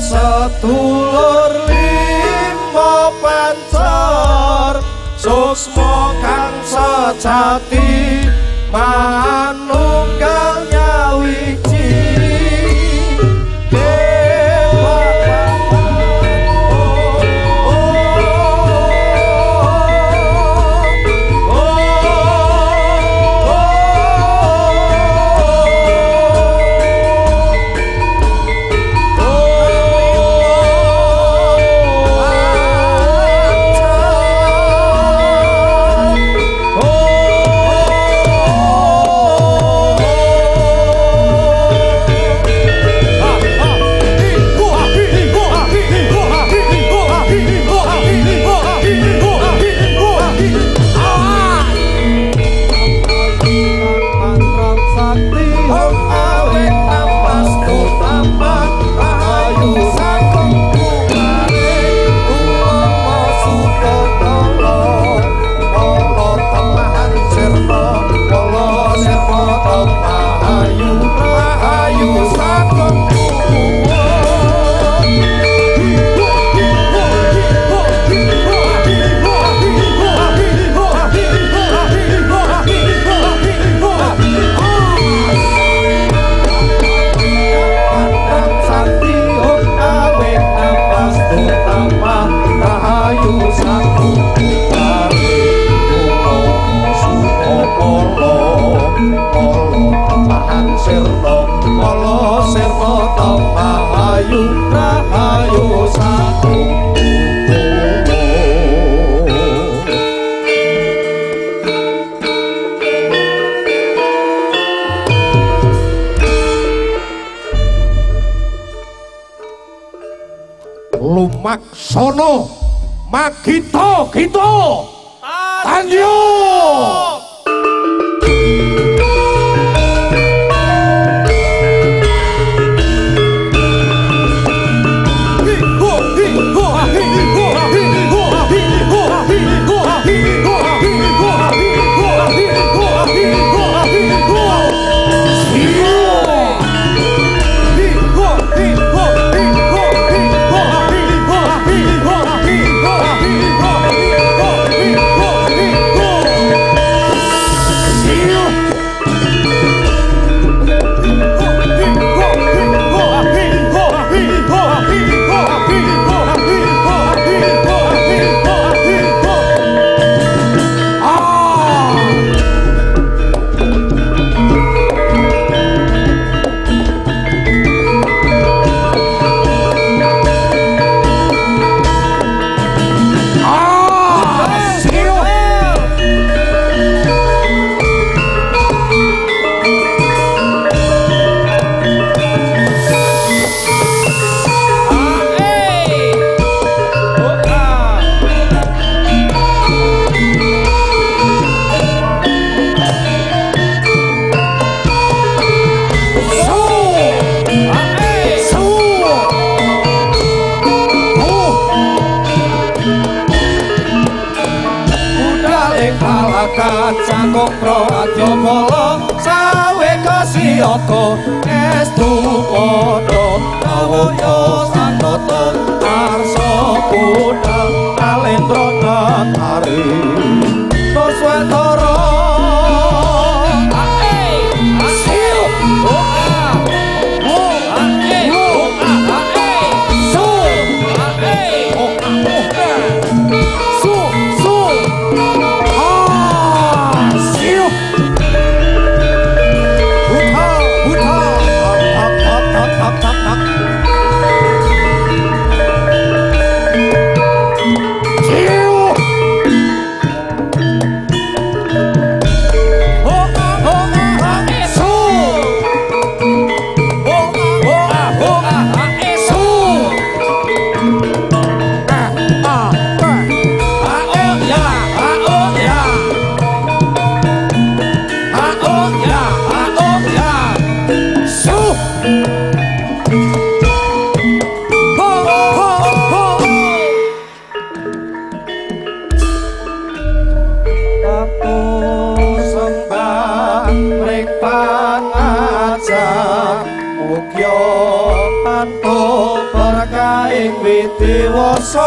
setulur lima pencar susmo kang sejati man kokro adyo molo sawe kasiyoko estu podo awoyo santoto arso kudal natari toswetoro Witi wasa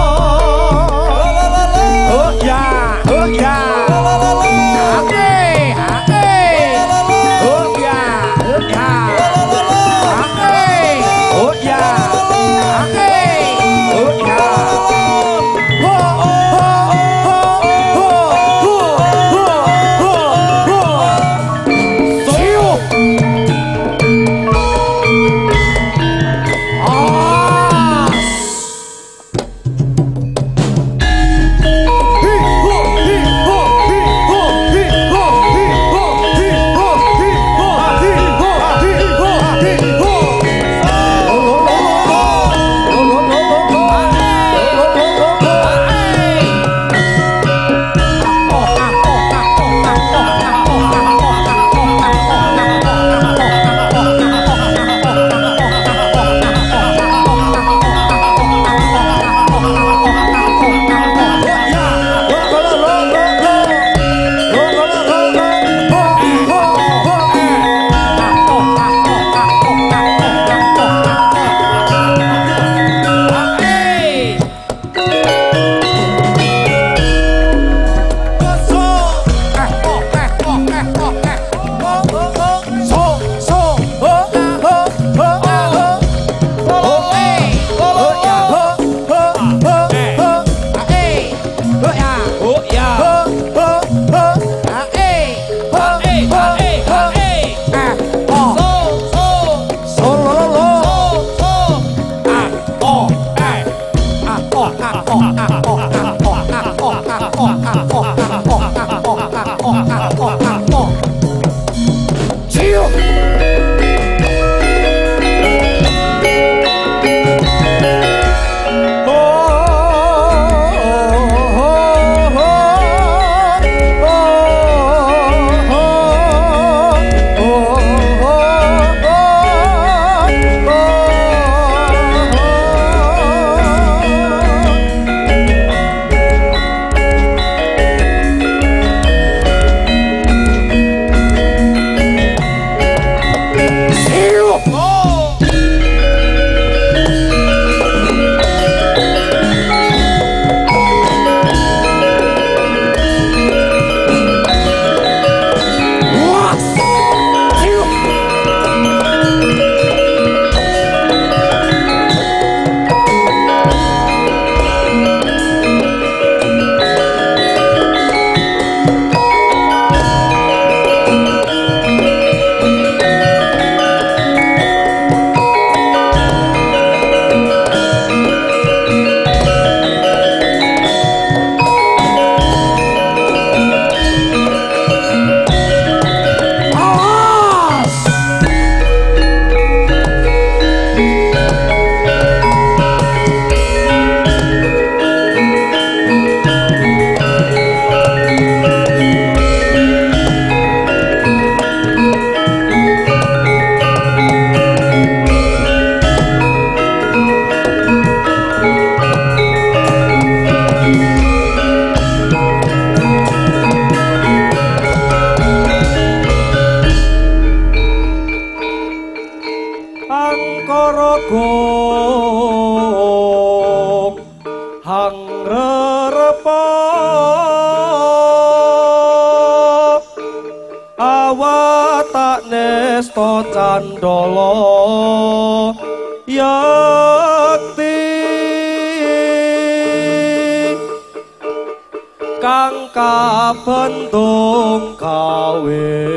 pangrerepap awatak nesta candala yakti. Kang kabentuk kawin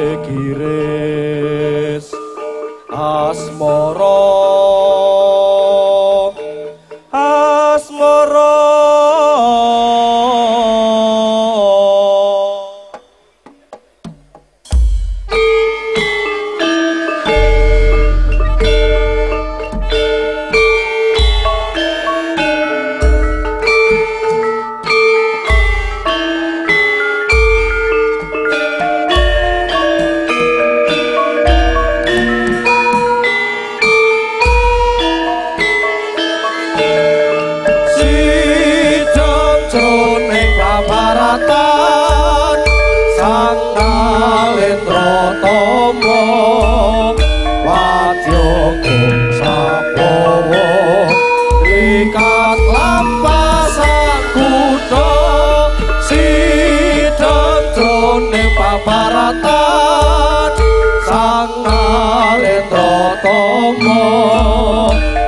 Senhor.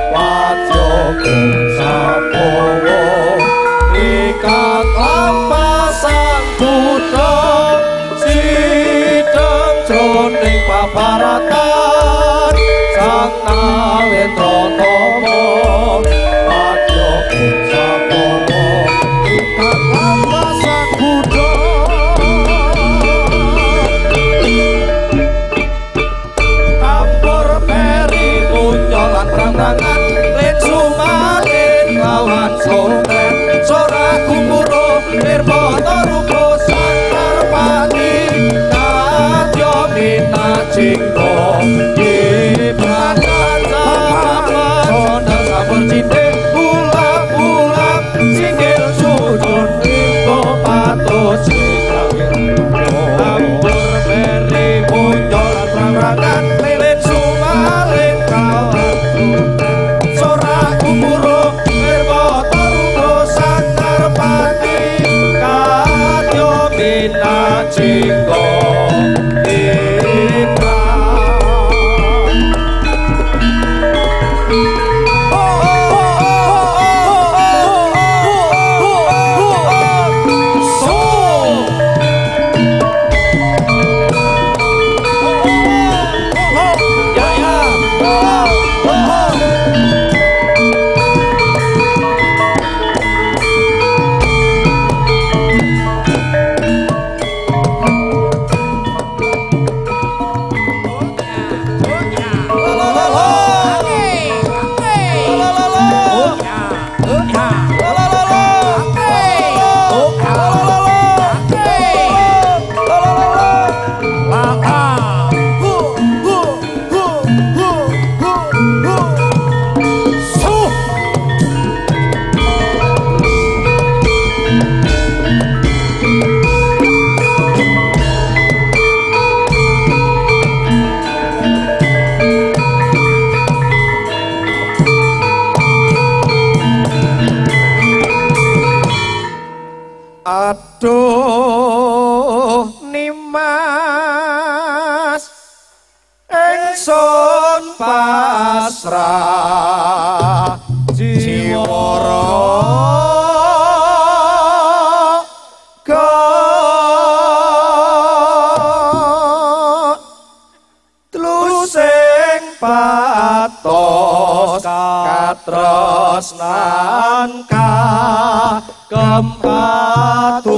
patuko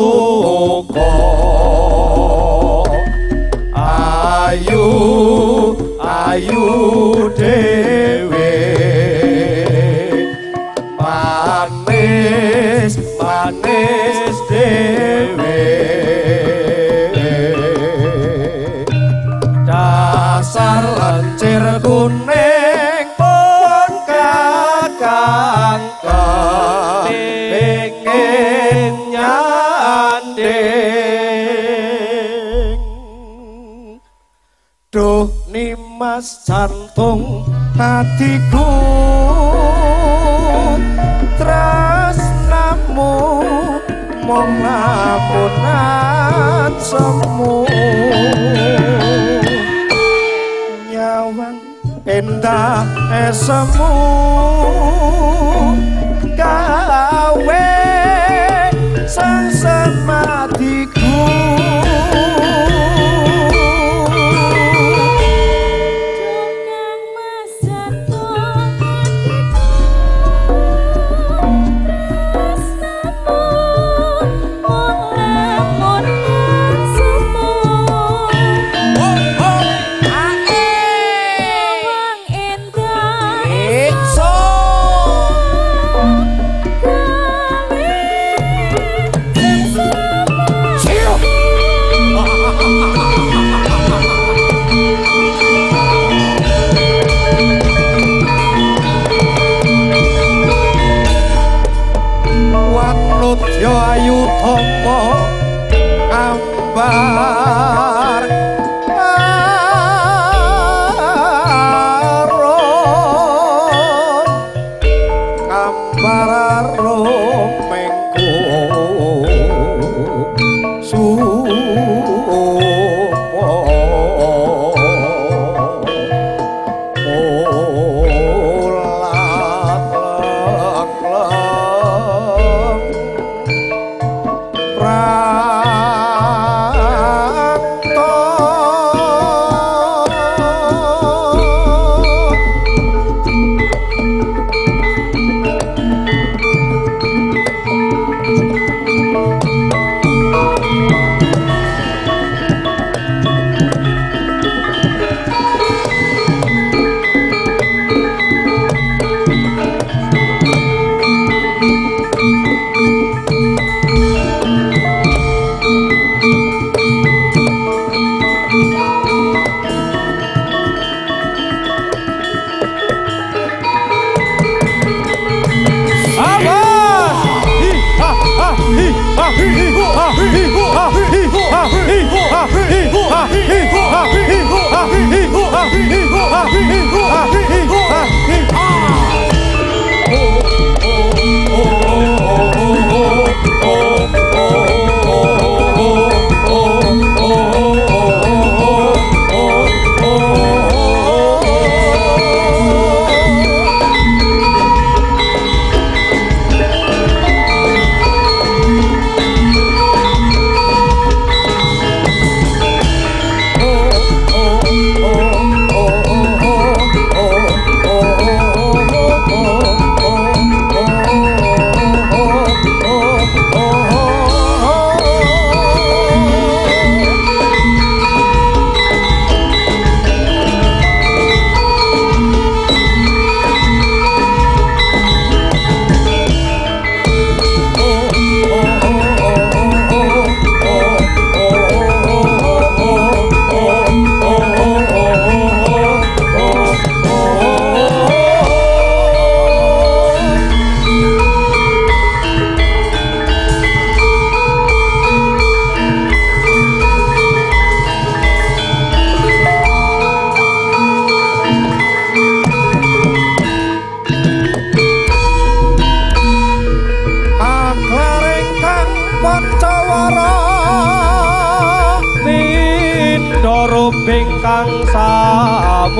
ayu ayu de lepas jantung hatiku Teras namu mengapunan semu. Nyawan endah esemu.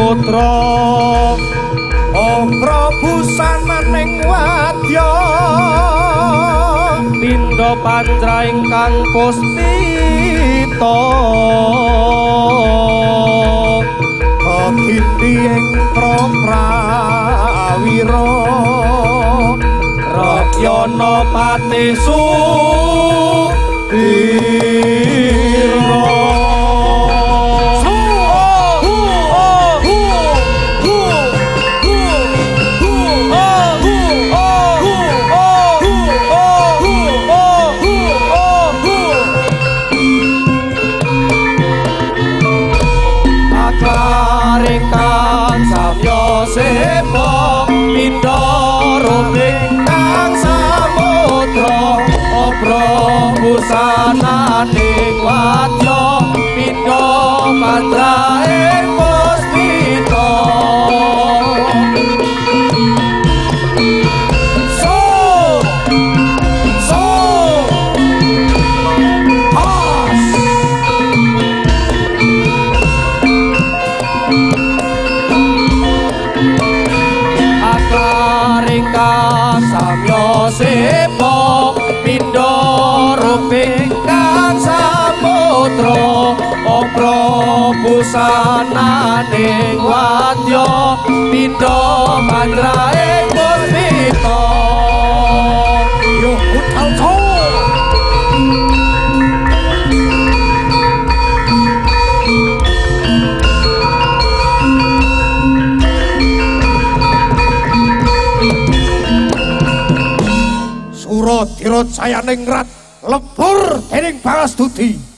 putra. Ora busan maning wadya. Pindha pandra ingkang pustita kakiti ing proprawira radyana pati su di saya ningrat lebur dening balas Dudi.